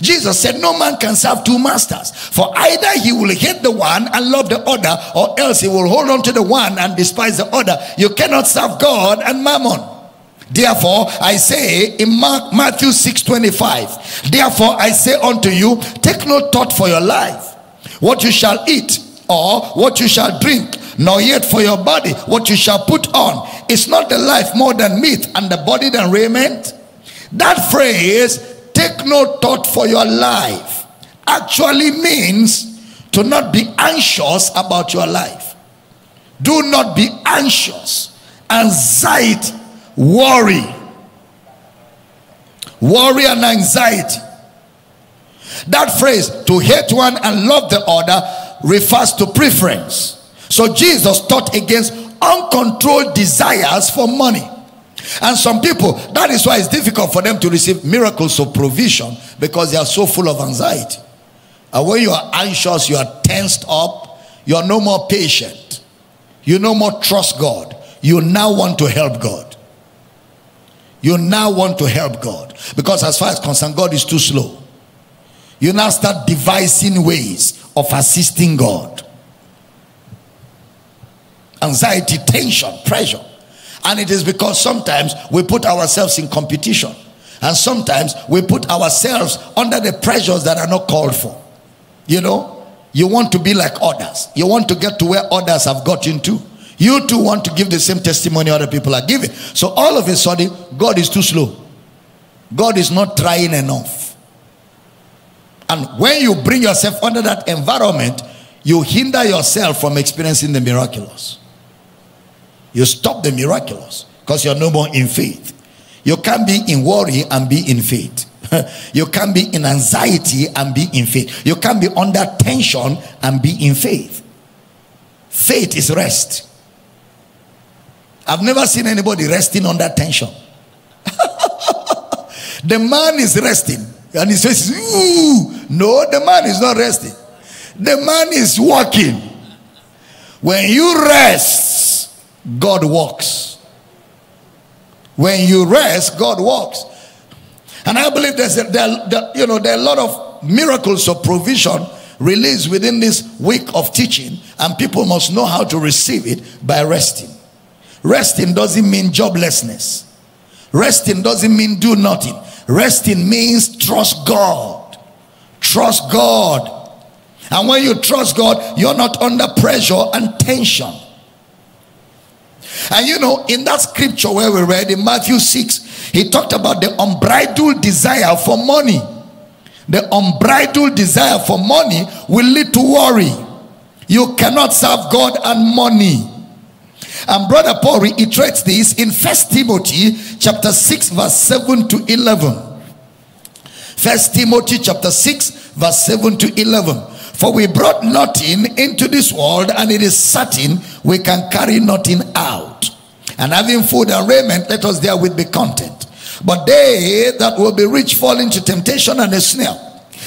Jesus said, No man can serve two masters, for either he will hate the one and love the other, or else he will hold on to the one and despise the other. You cannot serve God and mammon. Therefore, I say in Mark, Matthew 6 25, therefore I say unto you, take no thought for your life, what you shall eat, or what you shall drink, nor yet for your body, what you shall put on. Is not the life more than meat, and the body than raiment? That phrase, take no thought for your life, actually means to not be anxious about your life. Do not be anxious, anxiety worry, worry and anxiety. That phrase, to hate one and love the other, refers to preference. So Jesus taught against uncontrolled desires for money. And some people, that is why it's difficult for them to receive miracles of provision because they are so full of anxiety. And when you are anxious, you are tensed up, you are no more patient, you no more trust God, you now want to help God. You now want to help God. Because as far as concerned, God is too slow. You now start devising ways of assisting God. Anxiety, tension, pressure. And it is because sometimes we put ourselves in competition. And sometimes we put ourselves under the pressures that are not called for. You know, you want to be like others. You want to get to where others have gotten to. You too want to give the same testimony other people are giving. So all of a sudden, God is too slow. God is not trying enough. And when you bring yourself under that environment, you hinder yourself from experiencing the miraculous. You stop the miraculous because you're no more in faith. You can't be in worry and be in faith. you can't be in anxiety and be in faith. You can't be under tension and be in faith. Faith is rest. I've never seen anybody resting under tension. the man is resting and he says, ooh. No, the man is not resting. The man is walking. When you rest, God walks. When you rest, God walks. And I believe there's a, there, there, you know, there are a lot of miracles of provision released within this week of teaching, and people must know how to receive it by resting. Resting doesn't mean joblessness. Resting doesn't mean do nothing. Resting means trust God. Trust God. And when you trust God, you're not under pressure and tension. And you know, in that scripture where we read in Matthew 6, he talked about the unbridled desire for money. The unbridled desire for money will lead to worry. You cannot serve God and money. And brother Paul reiterates this in First Timothy chapter 6 verse 7 to 11. First Timothy chapter 6 verse 7 to 11. For we brought nothing into this world and it is certain we can carry nothing out. And having food and raiment, let us therewith be content. But they that will be rich fall into temptation and a snare,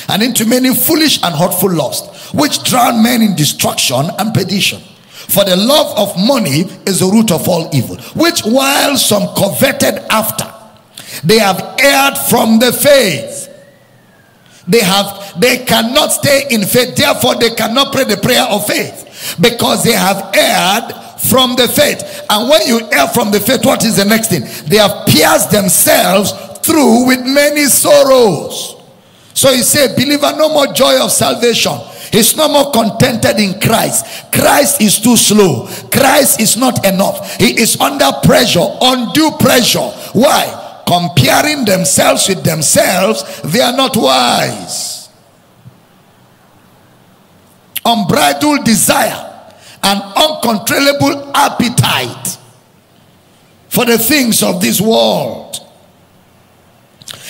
and into many foolish and hurtful lusts, which drown men in destruction and perdition. For the love of money is the root of all evil, which while some coveted after, they have erred from the faith. They have they cannot stay in faith, therefore they cannot pray the prayer of faith because they have erred from the faith. And when you err from the faith, what is the next thing? They have pierced themselves through with many sorrows. So he said, believer, no more joy of salvation He's no more contented in Christ. Christ is too slow. Christ is not enough. He is under pressure, undue pressure. Why? Comparing themselves with themselves, they are not wise. Unbridled desire and uncontrollable appetite for the things of this world.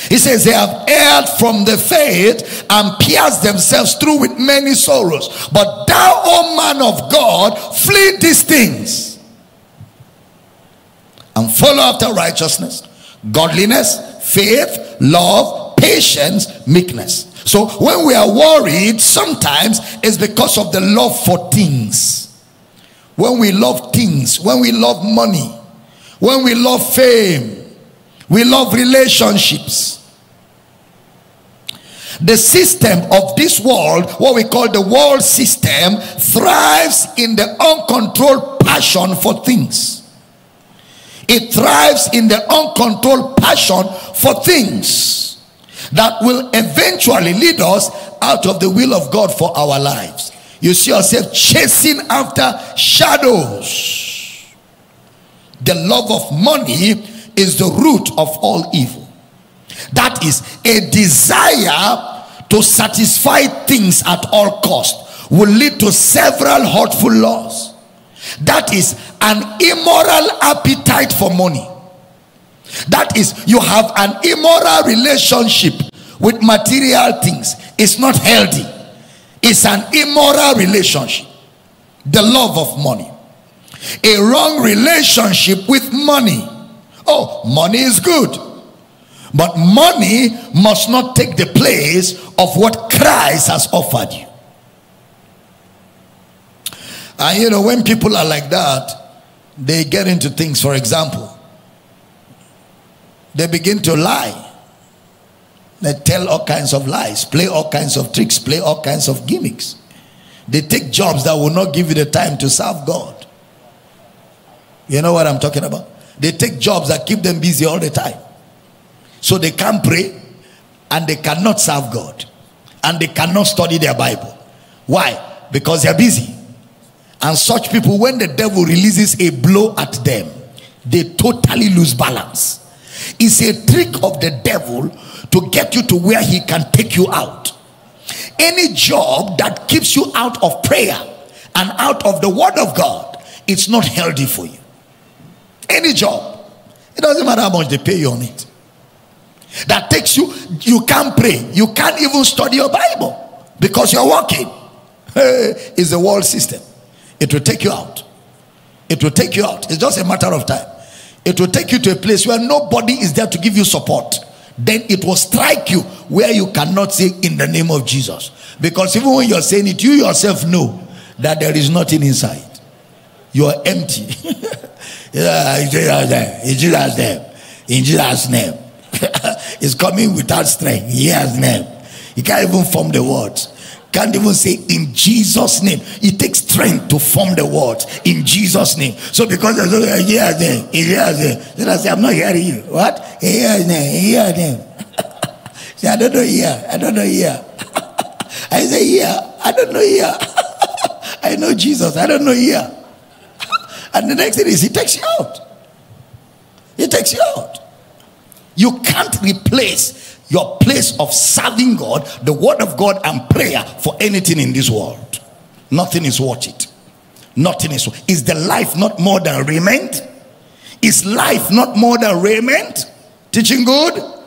He says, They have erred from the faith and pierced themselves through with many sorrows. But thou, O man of God, flee these things and follow after righteousness, godliness, faith, love, patience, meekness. So when we are worried, sometimes it's because of the love for things. When we love things, when we love money, when we love fame, we love relationships. The system of this world, what we call the world system, thrives in the uncontrolled passion for things. It thrives in the uncontrolled passion for things that will eventually lead us out of the will of God for our lives. You see yourself chasing after shadows. The love of money is the root of all evil. That is a desire to satisfy things at all cost will lead to several hurtful laws. That is an immoral appetite for money. That is, you have an immoral relationship with material things. It's not healthy. It's an immoral relationship. The love of money. A wrong relationship with money. Oh, money is good. But money must not take the place of what Christ has offered you. And you know, when people are like that, they get into things, for example, they begin to lie. They tell all kinds of lies, play all kinds of tricks, play all kinds of gimmicks. They take jobs that will not give you the time to serve God. You know what I'm talking about? They take jobs that keep them busy all the time. So they can't pray and they cannot serve God and they cannot study their Bible. Why? Because they're busy. And such people, when the devil releases a blow at them, they totally lose balance. It's a trick of the devil to get you to where he can take you out. Any job that keeps you out of prayer and out of the word of God, it's not healthy for you. Any job. It doesn't matter how much they pay you on it. That takes you, you can't pray. You can't even study your Bible because you're working. it's the world system. It will take you out. It will take you out. It's just a matter of time. It will take you to a place where nobody is there to give you support. Then it will strike you where you cannot say in the name of Jesus. Because even when you're saying it, you yourself know that there is nothing inside. You are empty. In Jesus' name. In Jesus' name. In Jesus'. He's coming without strength. He has name. He can't even form the words. Can't even say in Jesus' name. It takes strength to form the words in Jesus' name. So because there's no Jesus' name, in Jesus' Then I say, I'm not hearing you. What? Name, in Jesus' name. say, I don't know here. I don't know here. I say here. I don't know here. I know Jesus. I don't know here. And the next thing is, he takes you out. He takes you out. You can't replace your place of serving God, the word of God, and prayer for anything in this world. Nothing is worth it. Nothing is. Is the life not more than raiment? Is life not more than raiment? Teaching good?